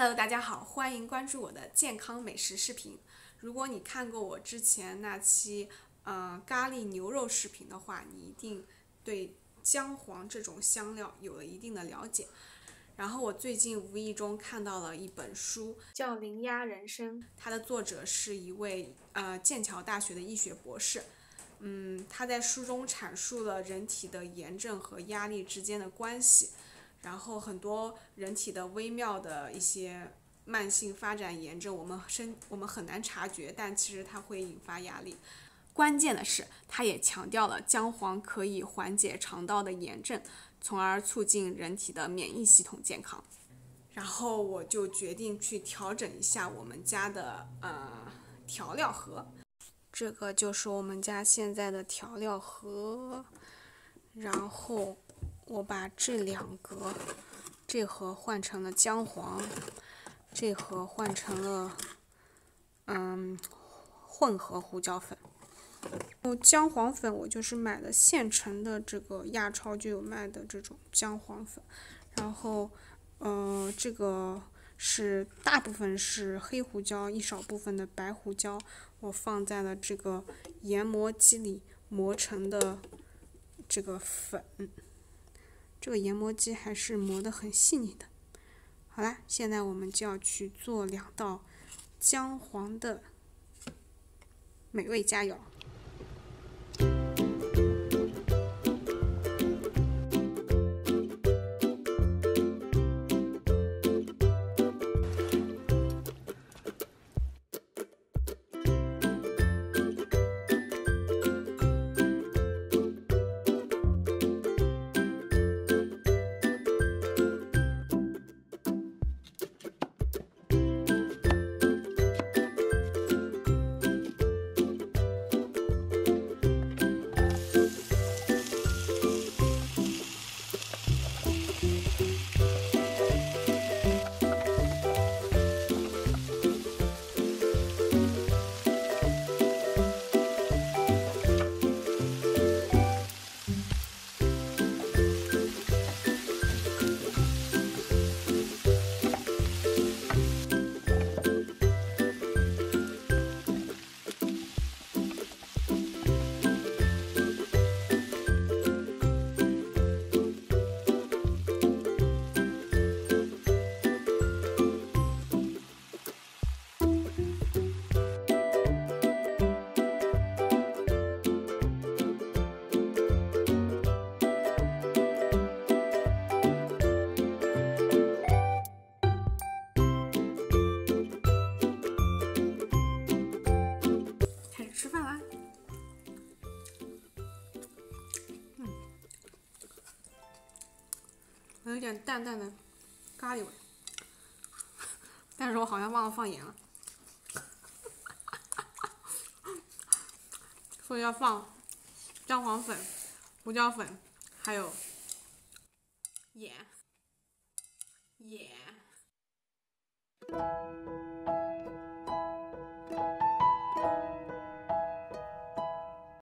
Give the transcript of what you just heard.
Hello，大家好，欢迎关注我的健康美食视频。如果你看过我之前那期呃咖喱牛肉视频的话，你一定对姜黄这种香料有了一定的了解。然后我最近无意中看到了一本书，叫《零压人生》，它的作者是一位呃剑桥大学的医学博士。嗯，他在书中阐述了人体的炎症和压力之间的关系。然后很多人体的微妙的一些慢性发展炎症，我们身我们很难察觉，但其实它会引发压力。关键的是，他也强调了姜黄可以缓解肠道的炎症，从而促进人体的免疫系统健康。然后我就决定去调整一下我们家的呃调料盒，这个就是我们家现在的调料盒，然后。我把这两个，这盒换成了姜黄，这盒换成了嗯混合胡椒粉。哦，姜黄粉我就是买的现成的，这个亚超就有卖的这种姜黄粉。然后，呃，这个是大部分是黑胡椒，一少部分的白胡椒，我放在了这个研磨机里磨成的这个粉。这个研磨机还是磨得很细腻的。好啦，现在我们就要去做两道姜黄的美味佳肴。有点淡淡的咖喱味，但是我好像忘了放盐了，所以要放姜黄粉、胡椒粉，还有盐，盐。